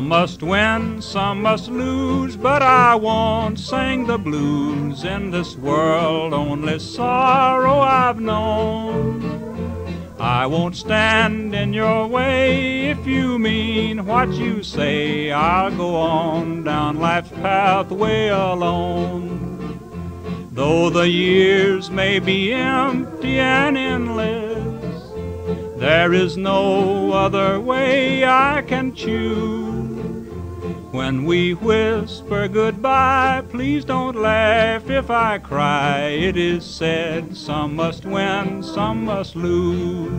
must win, some must lose, but I won't sing the blues. In this world, only sorrow I've known. I won't stand in your way if you mean what you say. I'll go on down life's pathway alone. Though the years may be empty and endless, there is no other way I can choose. When we whisper goodbye, please don't laugh if I cry. It is said some must win, some must lose.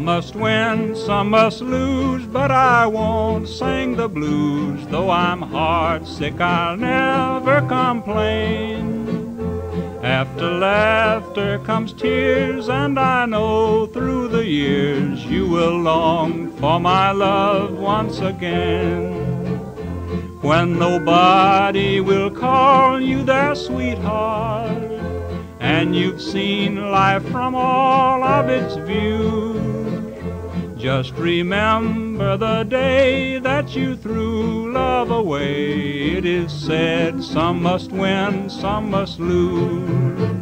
Must win, some must lose, but I won't sing the blues. Though I'm heartsick, I'll never complain. After laughter comes tears, and I know through the years you will long for my love once again. When nobody will call you their sweetheart, and you've seen life from all of its views. Just remember the day that you threw love away. It is said some must win, some must lose.